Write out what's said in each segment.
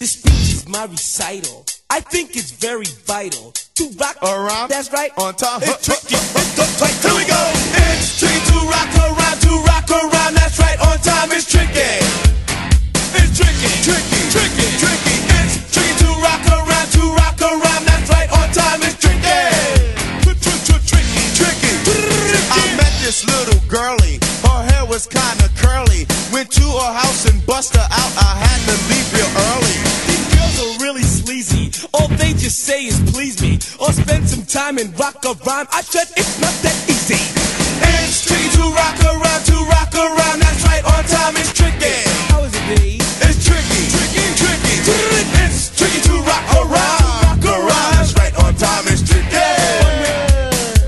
This speech is my recital. I think it's very vital to rock Around. That's right. On time. It's tricky. It's the right. Here we go. It's tricky to rock around, to rock around. That's right. On time. It's tricky. It's tricky, tricky, tricky, tricky. It's tricky to rock around, to rock around. That's right. On time. It's tricky. Tricky, tricky. I met this little girlie. Her hair was kinda curly. Went to her house and bust her out. I had is me or spend some time and rock a rhyme. I said it's not that easy. It's tricky to rock around, to rock around. That's right. On time. It's tricky. How is it, be? It's tricky, tricky, tricky. It's tricky to rock around, rock around. That's right, on time. It's tricky.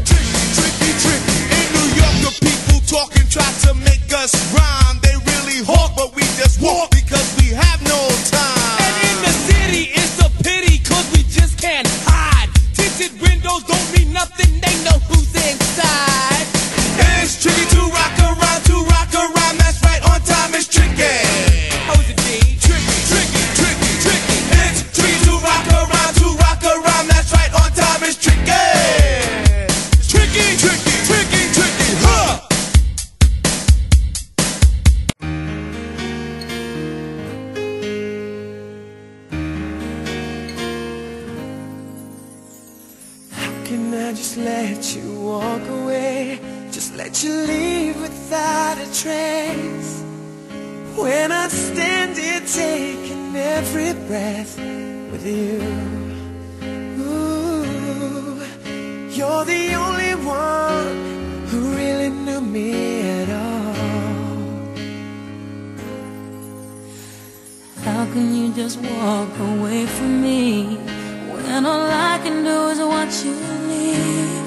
Tricky, tricky, tricky. In New York, the people talking try to make us rhyme. They really hawk, but we just walk Just let you walk away? Just let you leave without a trace. When I stand here taking every breath with you. Ooh, you're the only one who really knew me at all. How can you just walk away from me when all I can do is watch you leave?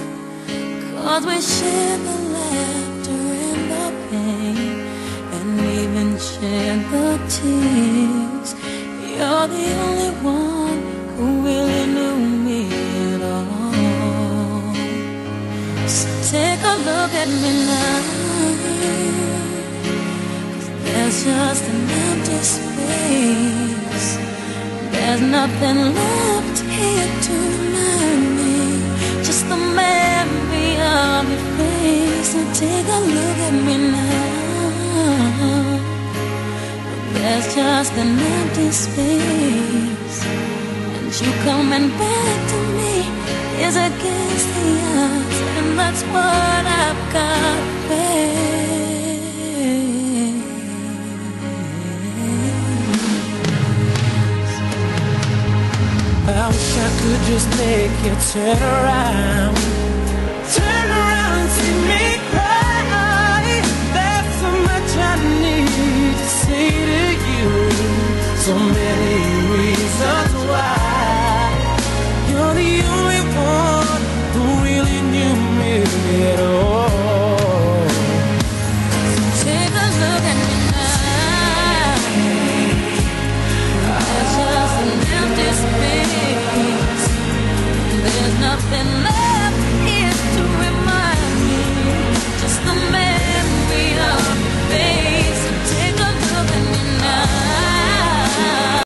Cause we share the laughter and the pain, and even share the tears. You're the only one who really knew me at all. So take a look at me now. Cause there's just an empty space. There's nothing left here to remind me. Just the memory of your face. So take a look at me now. There's just an empty space. And you coming back to me is against the odds. And that's what I've got just make you turn around. Turn